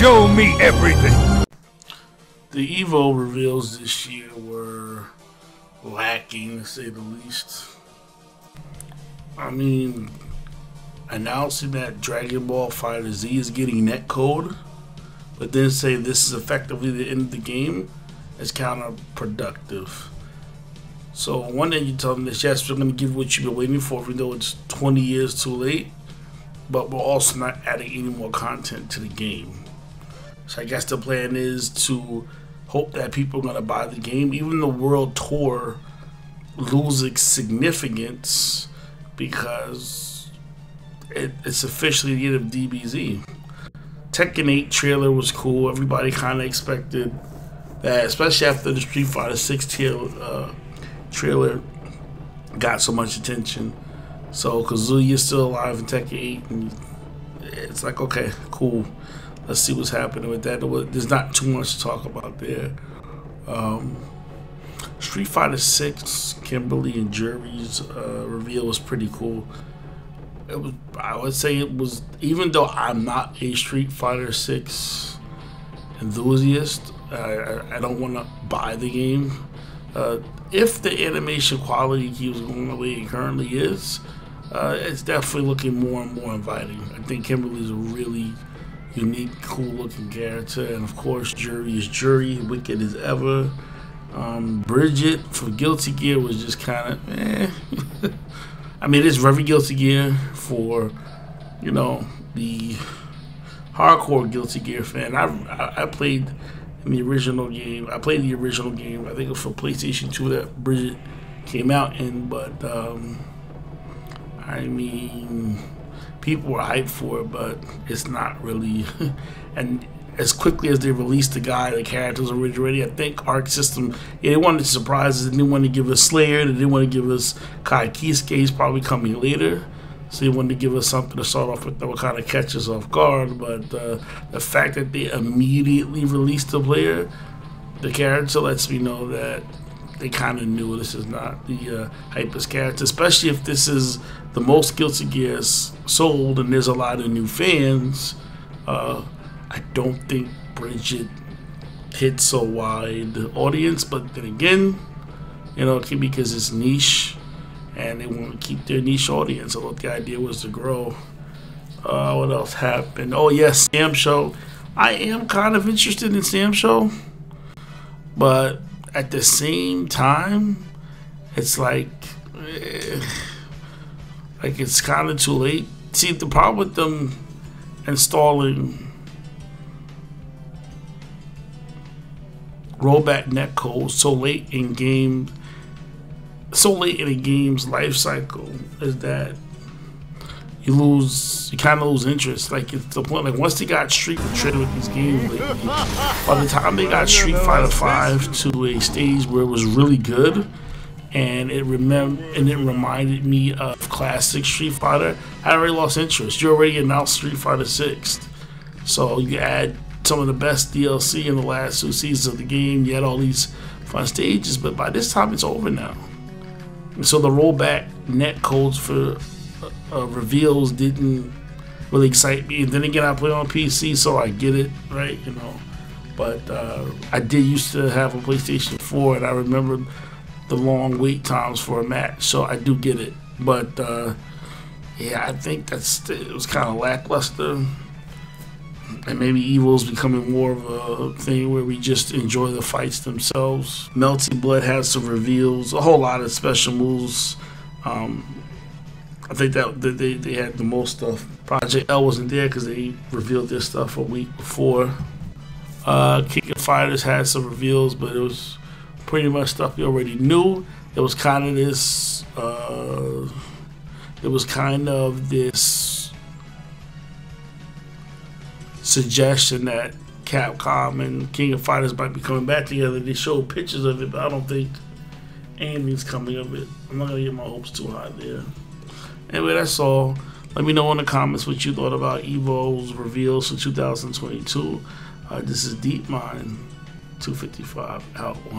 Show me everything. The Evo reveals this year were lacking, to say the least. I mean, announcing that Dragon Ball Fighter Z is getting netcode, but then say this is effectively the end of the game is counterproductive. So one day you tell them is yes, we're going to give what you've been waiting for, even though it's 20 years too late, but we're also not adding any more content to the game. So I guess the plan is to hope that people are going to buy the game. Even the world tour loses significance because it, it's officially the end of DBZ. Tekken 8 trailer was cool. Everybody kind of expected that, especially after the Street Fighter 6 uh, trailer got so much attention. So Kazuya's still alive in Tekken 8, and it's like, okay, cool let's see what's happening with that. There's not too much to talk about there. Um, Street Fighter Six, Kimberly and Juri's uh, reveal was pretty cool. It was, I would say, it was even though I'm not a Street Fighter Six enthusiast, I, I don't want to buy the game. Uh, if the animation quality keeps going the way it currently is, uh, it's definitely looking more and more inviting. I think Kimberly is a really unique, cool looking character. And of course, Juri is Juri, wicked as ever. Um, Bridget for Guilty Gear was just kind of eh. I mean, it's very Guilty Gear for, you know, the hardcore Guilty Gear fan. I, I, I played in the original game. I played the original game. I think it was for PlayStation 2 that Bridget came out in, but um, I mean people were hyped for it, but it's not really. and as quickly as they released the guy, the characters already ready. I think Arc System, yeah, they wanted to surprise us. They didn't want to give us Slayer. They didn't want to give us Ky Kiske. He's probably coming later. So they wanted to give us something to start off with that would kind of catch us off guard. But uh, the fact that they immediately released the player, the character, lets me know that they kind of knew this is not the uh, hypest character, especially if this is the most Guilty Gears sold and there's a lot of new fans. Uh, I don't think Bridget hits so wide audience, but then again, you know, because it's niche and they want to keep their niche audience. Thought the idea was to grow. Uh, what else happened? Oh, yes, SamSho. I am kind of interested in SamSho, but at the same time, it's like, eh, like it's kind of too late. See, the problem with them installing rollback netcode so late in game, so late in a game's life cycle is that you lose, you kind of lose interest. Like it's the point, like once they got Street Fighter with these games lately, by the time they got Street Fighter Five to a stage where it was really good, and it remember and it reminded me of classic Street Fighter, I already lost interest. You already announced Street Fighter Six, so you add some of the best DLC in the last two seasons of the game. You had all these fun stages, but by this time it's over now. And so the rollback net codes for uh, reveals didn't really excite me. Then again, I play on PC, so I get it, right? You know. But uh, I did used to have a PlayStation 4, and I remember the long wait times for a match, so I do get it. But uh, yeah, I think that's it was kind of lackluster. And maybe Evo's becoming more of a thing where we just enjoy the fights themselves. Melty Blood has some reveals, a whole lot of special moves. Um, I think that, they, they had the most stuff. Project L wasn't there because they revealed their stuff a week before. Uh, King of Fighters had some reveals, but it was pretty much stuff we already knew. It was kind of this. Uh, it was kind of this suggestion that Capcom and King of Fighters might be coming back together. They showed pictures of it, but I don't think anything's coming of it. I'm not gonna get my hopes too high there. Anyway, that's all. Let me know in the comments what you thought about Evo's reveals for 2022. Uh, this is Deep Mind 255 out one.